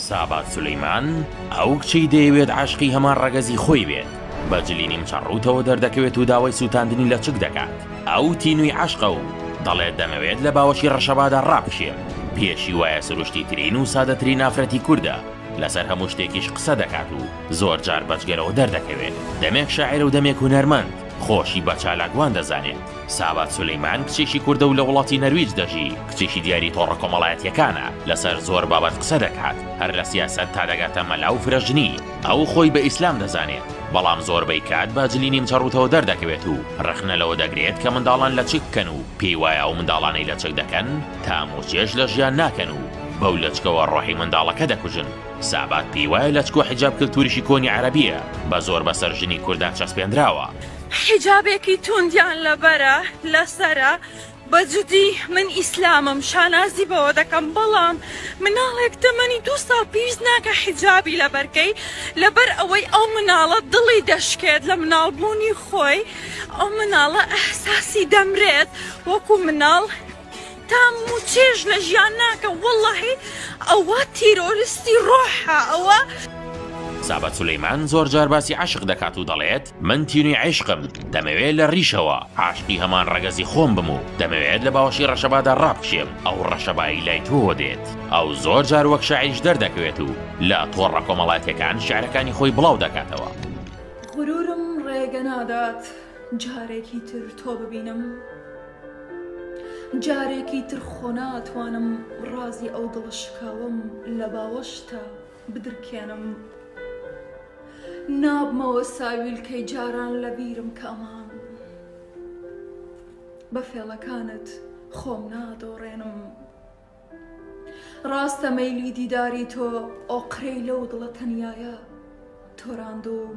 سابات سولەیمان، ئەو کچەی دەیەوێت عاشقی هەمان ڕەگەزی خۆی بێت، بە جلی نیمچە ڕووتەوە دەردەکەوێت و داوای سووتاندنی لە چک دەکات، ئەو تینووی عەشقە و دەڵێت دەمەوێت لە باوەشی ڕەشەبادا ڕاپشێم، پێشی وایە سروشتیترین و سادەترین ئافرەتی کوردە، لەسەر هەموو شتێکیش قسە دەکات و زۆرجار بەجگەرەوە دەردەکەوێت، دەمێک شاعیرە و دەمێک هونەرمەند، خۆشی بە چالاکوان دەزانێت. ساوات سولەیمان کچێکی کوردە و لە وڵاتی نەرویج دەژی، کچێکی دیاری تۆڕە کۆمەڵایەتییەکانە، لەسەر زۆر بابەت قسە دەکات، هەر لە سیاسەت تا دەگاتە مەلا و فرەژنی، ئەو خۆی بە ئیسلام دەزانێت، بەڵام زۆربەی کات بە جلی نیمچە ڕووتەوە دەردەکەوێت و ڕەخنە لەوە دەگرێت کە منداڵان لەچک بکەن و پێی وایە ئەو منداڵانەی لەچک دەکەن تام و چێژ لە ژیان ناکەن و بەو لەچکەوە ڕۆحی منداڵەکە دەکوژن، ساوات پێی وایە لەچک و حیجاب کلتوریی کۆنی عەرەبییە، بە زۆر بەسەر ژنی کوردا چەسپێندراوە. حیجابێکی توندیان لەبەرە لەسەرە بە جدی من ئیسلامم شانازی بەوە دەکەم بەڵام مناڵێک تەمەنی دوو ساڵ پێویست ناکە حیجابی لەبەرکەی لەبەر ئەوەی ئەو مناڵە دڵی دەشکێت لە مناڵبوونی خۆی ئەو مناڵە ئەحساسی دەمرێت وەکو مناڵ تام و چێژ لە ژیان ناکە وەڵی ئەوە تیرۆرستی ڕۆحە ئەوە. سابات سولەیمان زۆر جار باسی عەشق دەکات و دەڵێت، من تینوی عیشقم، دەمەوێت لە ڕیشەوە عاشقی هەمان ڕەگەزی خۆم بم و دەمەوێت لە باوەشی ڕەشەبادا ڕابکشێم، ئەو ڕەشەبایی لای تۆوە دێت، ئەو زۆر جار وەک شاعیریش دەردەکەوێت و لە تۆڕە کۆمەڵایەتیەکان شیعرەکانی خۆی بڵاو دەکاتەوە. غرورم ڕێگە نادات جارێکی تر تۆ ببینم، جارێکی تر خۆ ناتوانم ڕازی ئەو دڵە شکاوەم لە باوەشتە. بدرکێنم نابمەوە ساویلکەی جاران لە بیرم کە ئەمان بە فێڵەکانت خۆم نادۆڕێنم ڕاستە مەیلی دیداری تۆ ئۆقرەی لەو دڵە تەنیایە تۆراندووم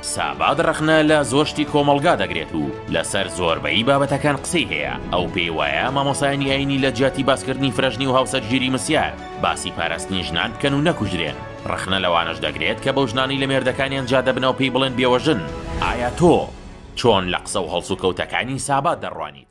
ساباد ڕەخنە لە زۆر شتی کۆمەڵگا دەگرێت و لەسەر زۆربەی بابەتەکان قسەی هەیە، ئەو پێی وایە مامۆستایانی ئایینی لە جیاتی باسکردنی فرەژنی و هاوسەرگیری مسیار، باسی پاراستنی ژنان بکەن و نەکوژرێن، ڕەخنە لەوانەش دەگرێت کە بەو ژنانەی لە مێردەکانیان جیا دەبنەوە پێی بڵێن بێوەژن، ئایا تۆ چۆن لە قسە و هەڵسوکەوتەکانی سابات دەڕوانیت؟